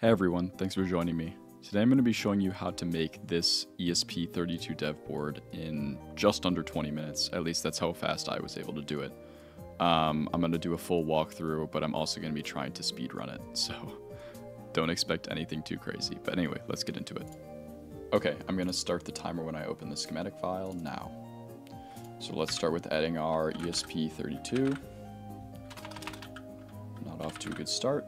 Hey everyone, thanks for joining me. Today I'm going to be showing you how to make this ESP32 dev board in just under 20 minutes. At least that's how fast I was able to do it. Um, I'm going to do a full walkthrough, but I'm also going to be trying to speed run it, so don't expect anything too crazy. But anyway, let's get into it. Okay, I'm going to start the timer when I open the schematic file now. So let's start with adding our ESP32. Not off to a good start.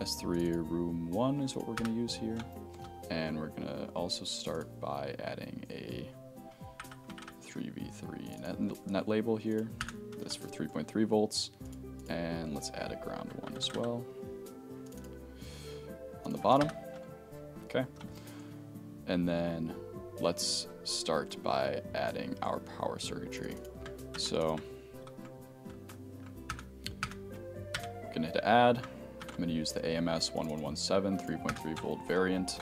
S3 WROOM 1 is what we're going to use here. And we're going to also start by adding a 3v3 net, net label here. This for 3.3 volts. And let's add a ground one as well. On the bottom. Okay. And then let's start by adding our power circuitry. So, we're going to hit add. I'm going to use the AMS 1117 3.3 volt variant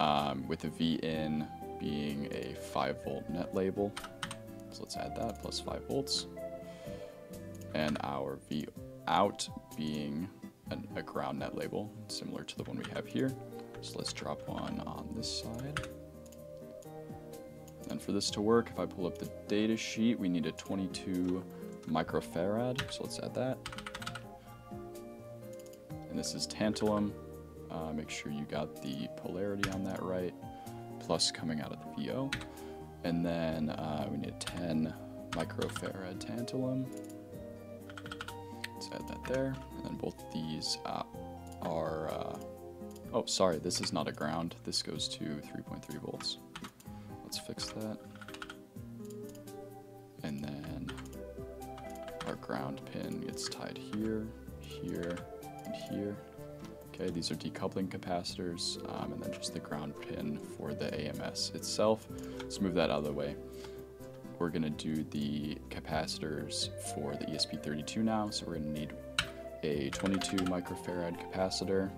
um, with the V in being a 5 volt net label. So let's add that, plus 5 volts. And our V out being an, a ground net label, similar to the one we have here. So let's drop one on this side. And for this to work, if I pull up the data sheet, we need a 22 microfarad. So let's add that and this is tantalum. Uh, make sure you got the polarity on that right, plus coming out of the VO. And then uh, we need 10 microfarad tantalum. Let's add that there. And then both these uh, are, uh, oh, sorry, this is not a ground. This goes to 3.3 volts. Let's fix that. And then our ground pin gets tied here, here, here. Okay, these are decoupling capacitors, um, and then just the ground pin for the AMS itself. Let's move that out of the way. We're going to do the capacitors for the ESP32 now, so we're to need a 22 microfarad capacitor.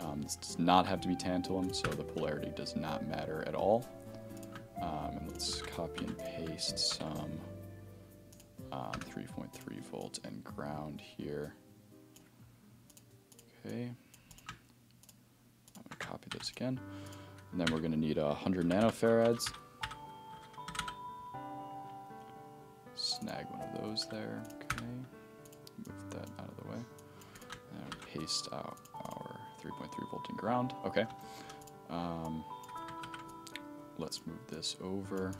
Um, this does not have to be tantalum, so the polarity does not matter at all. Um, and let's copy and paste some um, 3.3 volt and ground here. Okay. I'm to copy this again. And then we're going to need uh, 100 nanofarads. Snag one of those there. Okay. Move that out of the way. And paste out our 3.3 volt in ground. Okay. Um, let's move this over.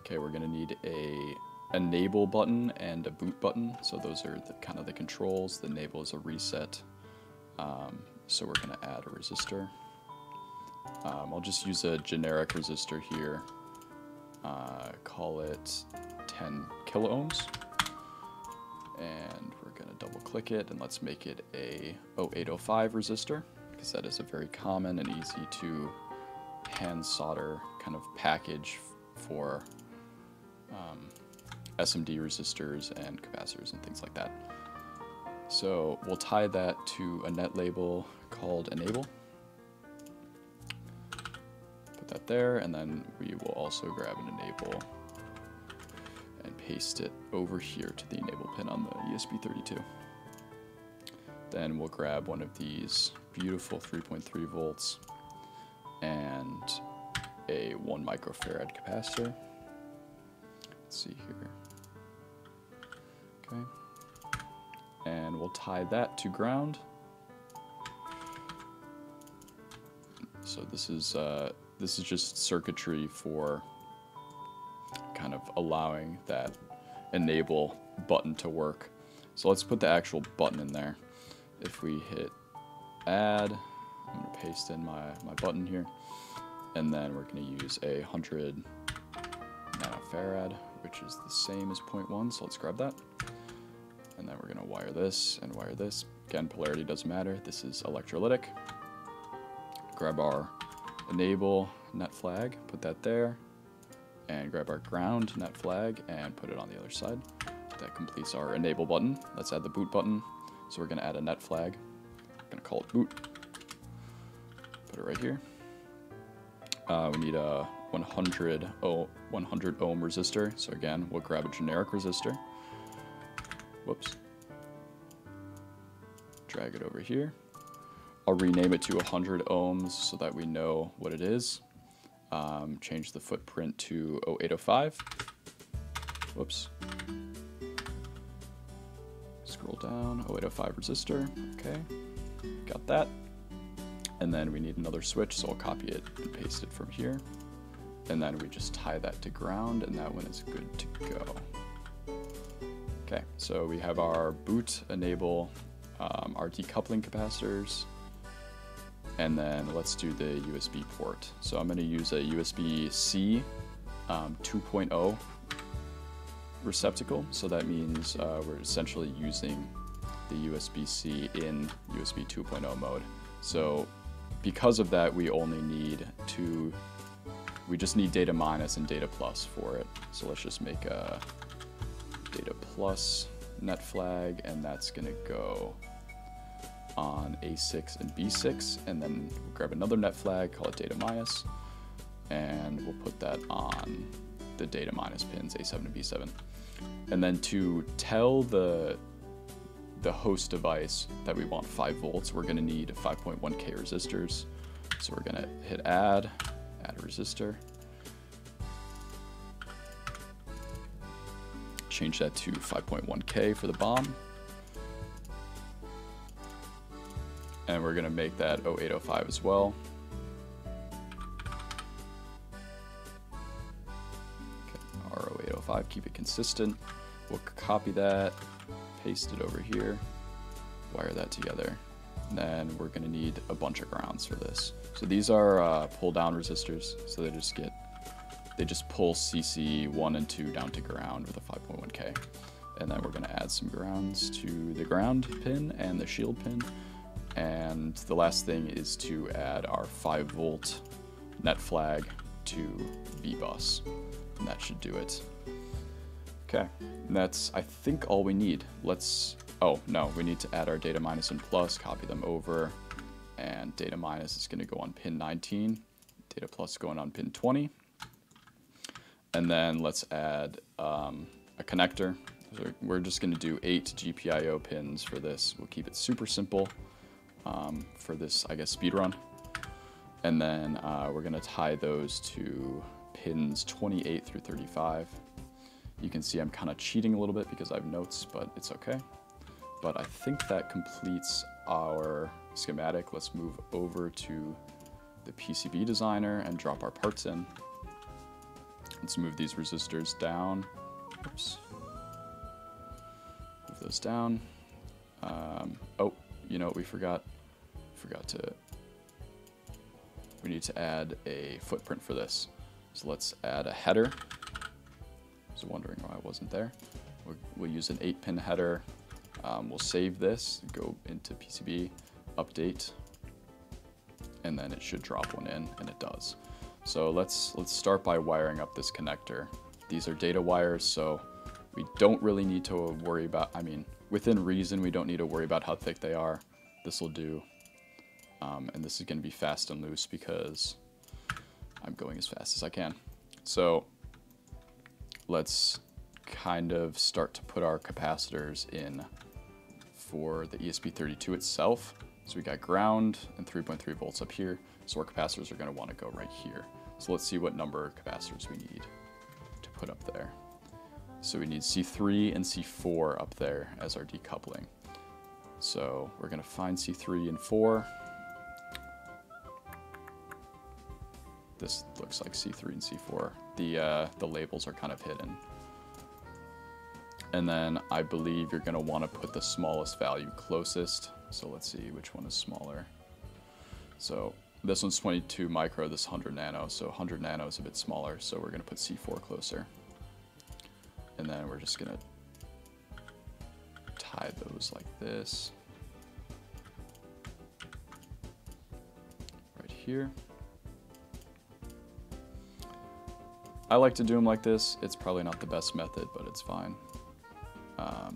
Okay, we're going to need a enable button and a boot button. So those are the, kind of the controls. The enable is a reset. Um, so we're going to add a resistor. Um, I'll just use a generic resistor here. Uh, call it 10 kilo ohms. And we're going to double click it and let's make it a 0805 resistor because that is a very common and easy to hand solder kind of package for um, SMD resistors and capacitors and things like that. So we'll tie that to a net label called enable. Put that there, and then we will also grab an enable and paste it over here to the enable pin on the ESP32. Then we'll grab one of these beautiful 3.3 volts and a 1 microfarad capacitor. Let's see here. Okay. And we'll tie that to ground. So this is uh, this is just circuitry for kind of allowing that enable button to work. So let's put the actual button in there. If we hit add, I'm gonna paste in my, my button here, and then we're gonna use a 100 nanofarad, which is the same as 0.1, so let's grab that. And then we're gonna wire this and wire this. Again, polarity doesn't matter. This is electrolytic. Grab our enable net flag, put that there, and grab our ground net flag and put it on the other side. That completes our enable button. Let's add the boot button. So we're gonna add a net flag. We're gonna call it boot. Put it right here. Uh, we need a 100, oh, 100 ohm resistor. So again, we'll grab a generic resistor. Whoops. drag it over here. I'll rename it to 100 ohms so that we know what it is. Um, change the footprint to 0805. Whoops. Scroll down, 0805 resistor, okay. Got that. And then we need another switch, so I'll copy it and paste it from here. And then we just tie that to ground, and that one is good to go. Okay, so we have our boot enable, um, our decoupling capacitors, and then let's do the USB port. So I'm going to use a USB-C um, 2.0 receptacle. So that means uh, we're essentially using the USB-C in USB 2.0 mode. So because of that, we only need to, we just need data minus and data plus for it. So let's just make a data plus net flag, and that's gonna go on A6 and B6, and then we'll grab another net flag, call it data minus, and we'll put that on the data minus pins, A7 and B7. And then to tell the the host device that we want 5 volts, we're going to need 5.1k resistors. So we're going to hit add, add a resistor. Change that to 5.1k for the BOM. And we're going to make that 0805 as well. R0805, keep it consistent. We'll copy that, paste it over here, wire that together. And then we're gonna need a bunch of grounds for this. So these are uh, pull down resistors, so they just get, they just pull CC one and two down to ground with a 5.1K. And then we're gonna add some grounds to the ground pin and the shield pin. And the last thing is to add our five volt net flag to VBus. And that should do it. Okay, and that's, I think, all we need. Let's, oh, no, we need to add our data minus and plus, copy them over, and data minus is gonna go on pin 19, data plus going on pin 20, and then let's add um, a connector. So we're just gonna do eight GPIO pins for this. We'll keep it super simple um, for this, I guess, speed run. And then uh, we're gonna tie those to pins 28 through 35. You can see I'm kind of cheating a little bit because I have notes, but it's okay. But I think that completes our schematic. Let's move over to the PCB designer and drop our parts in. Let's move these resistors down. Oops. Move those down. Um, oh, you know what we forgot? Forgot to, we need to add a footprint for this. So let's add a header I was wondering why I wasn't there. We'll, we'll use an 8-pin header. Um, we'll save this, go into PCB, update, and then it should drop one in, and it does. So let's let's start by wiring up this connector. These are data wires, so we don't really need to worry about, I mean, within reason, we don't need to worry about how thick they are. This will do. Um, and this is going to be fast and loose because I'm going as fast as I can. So let's kind of start to put our capacitors in for the ESP32 itself. So we got ground and 3.3 volts up here, so our capacitors are going to want to go right here. So let's see what number of capacitors we need to put up there. So we need C3 and C4 up there as our decoupling. So we're going to find C3 and 4. This looks like C3 and C4 the, uh, the labels are kind of hidden. And then I believe you're going to want to put the smallest value closest. So let's see which one is smaller. So this one's 22 micro, this 100 nano. So 100 nano is a bit smaller, so we're to put C4 closer. And then we're just to tie those like this. Right here. I like to do them like this. It's probably not the best method, but it's fine. Um,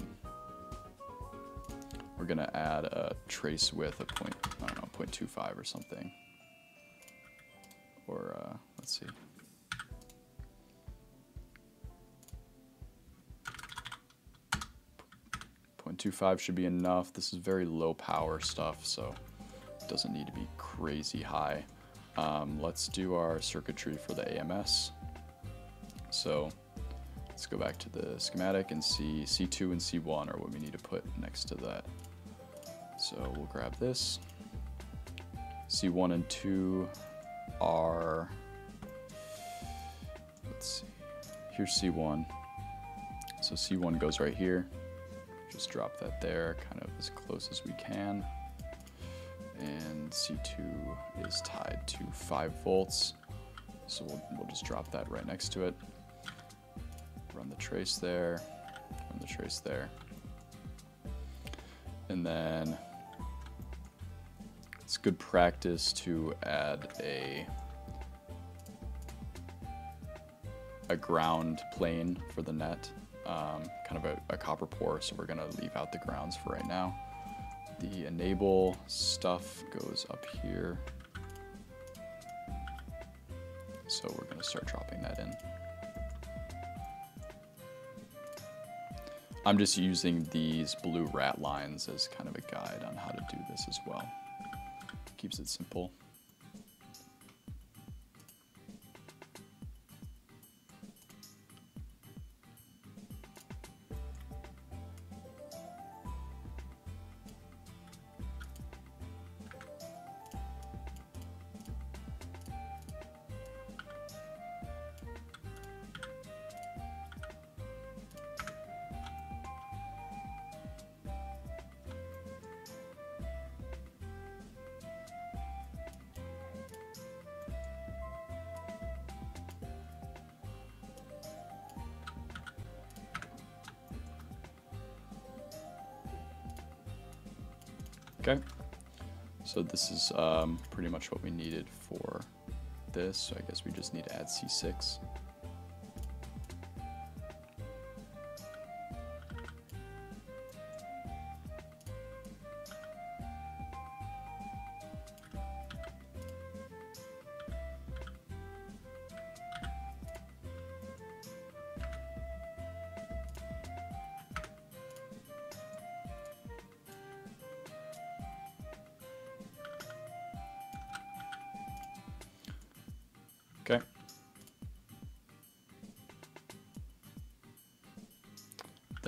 we're gonna add a trace width of point, I don't know, 0.25 or something. Or, uh, let's see. 125 should be enough. This is very low power stuff, so it doesn't need to be crazy high. Um, let's do our circuitry for the AMS. So let's go back to the schematic and see C2 and C1 are what we need to put next to that. So we'll grab this. C1 and 2 are, let's see, here's C1. So C1 goes right here. Just drop that there, kind of as close as we can. And C2 is tied to 5 volts. So we'll, we'll just drop that right next to it. Run the trace there, run the trace there. And then good practice to add a a ground plane for the net, um, kind of a, a copper pour, so we're gonna leave out the grounds for right now. The enable stuff goes up here. So we're gonna start dropping that in. I'm just using these blue rat lines as kind of a guide on how to do this as well. Keeps it simple. Okay, so this is um, pretty much what we needed for this. So I guess we just need to add C6.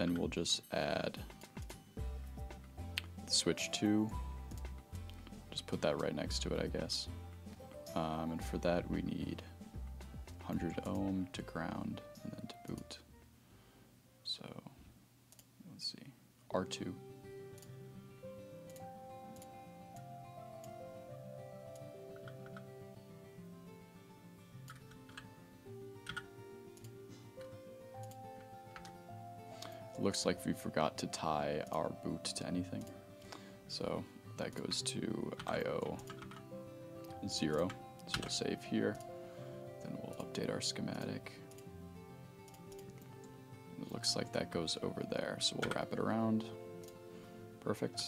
Then we'll just add switch 2. Just put that right next to it, I guess. Um, and for that we need 100 ohm to ground and then to boot. So, let's see, R2. Looks like we forgot to tie our boot to anything. So that goes to IO 0. So we'll save here. Then we'll update our schematic. It looks like that goes over there. So we'll wrap it around. Perfect.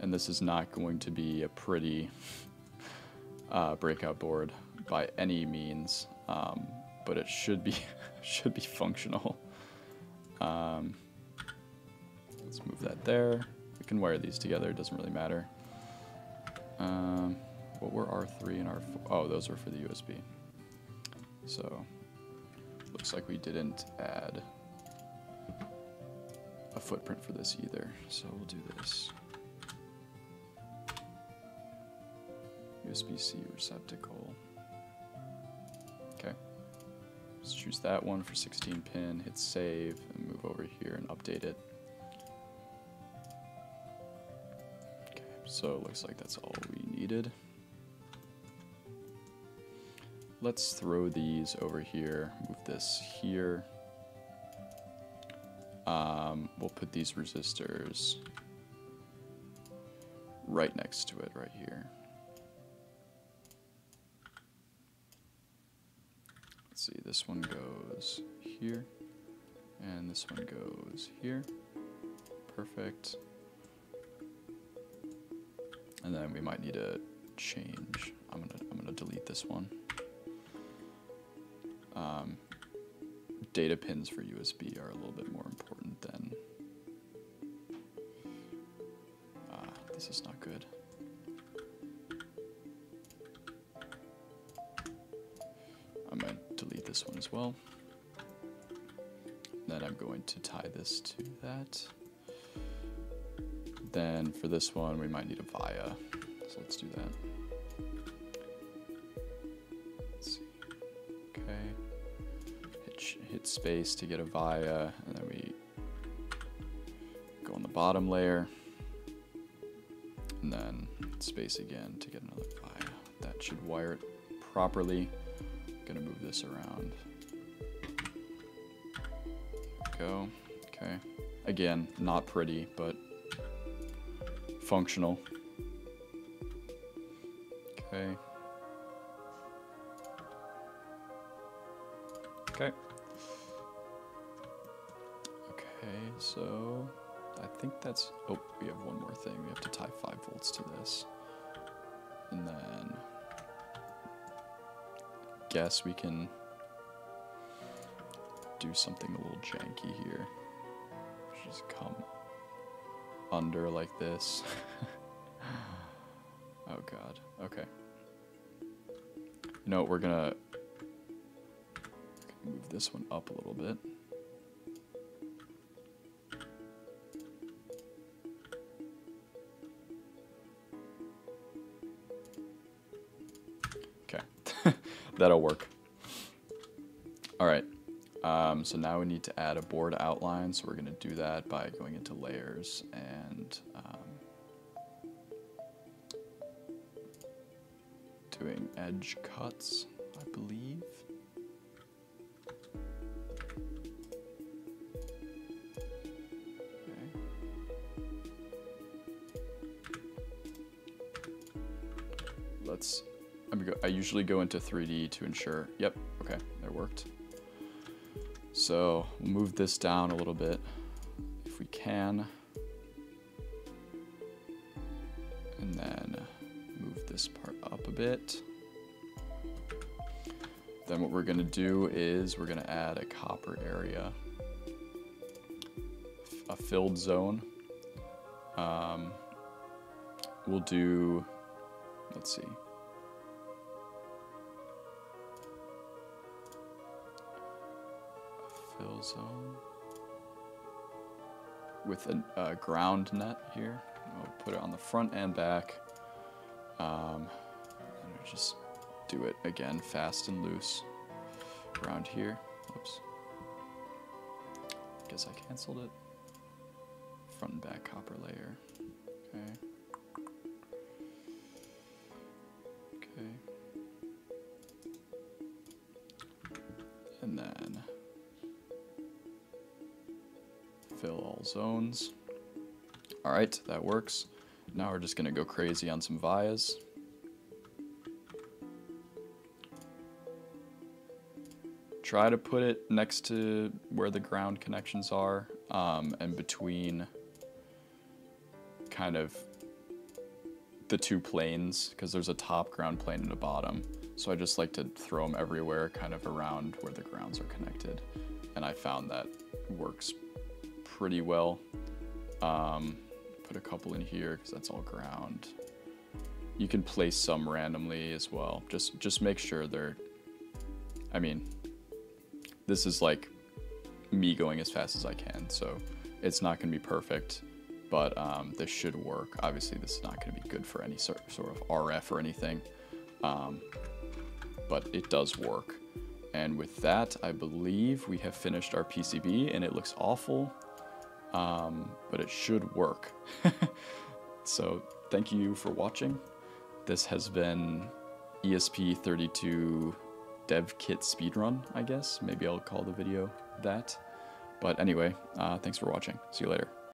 And this is not going to be a pretty uh, breakout board by any means, um, but it should be should be functional. Um, let's move that there. We can wire these together, it doesn't really matter. Um, what were R3 and R4? Oh, those were for the USB. So, looks like we didn't add a footprint for this either. So we'll do this. USB-C receptacle. Choose that one for 16 pin, hit save, and move over here and update it. Okay, so it looks like that's all we needed. Let's throw these over here, move this here. Um, we'll put these resistors right next to it right here. Let's see, this one goes here, and this one goes here. Perfect. And then we might need to change. I'm gonna I'm gonna delete this one. Um, data pins for USB are a little bit more important than. Ah, this is not good. Well. Then I'm going to tie this to that. Then for this one, we might need a via. So let's do that. Let's see. Okay. Hit, hit space to get a via, and then we go on the bottom layer. And then space again to get another via. That should wire it properly. I'm Gonna move this around. Go. Okay. Again, not pretty, but functional. Okay. Okay. Okay, so I think that's, oh, we have one more thing. We have to tie 5 volts to this. And then, guess we can do something a little janky here. Just come under like this. oh god. Okay. You know, what, we're gonna move this one up a little bit. Okay. That'll work. All right. Um, so now we need to add a board outline, so we're going to do that by going into layers and um, doing edge cuts, I believe. Okay. Let's, I usually go into 3D to ensure, yep, okay, that worked. So move this down a little bit if we can. And then move this part up a bit. Then what we're gonna do is we're gonna add a copper area, a filled zone. Um, we'll do, let's see, fill zone with a uh, ground net here. We'll put it on the front and back. Um, and just do it again fast and loose around here. Oops. Guess I canceled it. Front and back copper layer. Okay. Zones. All right, that works. Now we're just gonna go crazy on some vias. Try to put it next to where the ground connections are um, and between kind of the two planes because there's a top ground plane and a bottom. So I just like to throw them everywhere kind of around where the grounds are connected. And I found that works pretty well. Um, put a couple in here because that's all ground. You can place some randomly as well. Just just make sure they're. I mean, this is like me going as fast as I can, so it's not going to be perfect, but um, this should work. Obviously, this is not going to be good for any sort sort of RF or anything, um, but it does work. And with that, I believe we have finished our PCB, and it looks awful um, but it should work. so thank you for watching. This has been ESP32 dev kit speedrun, I guess. Maybe I'll call the video that. But anyway, uh, thanks for watching. See you later.